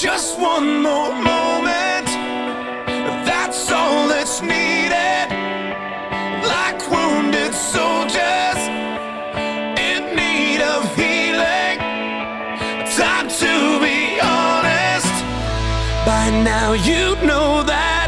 Just one more moment, that's all that's needed. Like wounded soldiers in need of healing. Time to be honest. By now, you know that.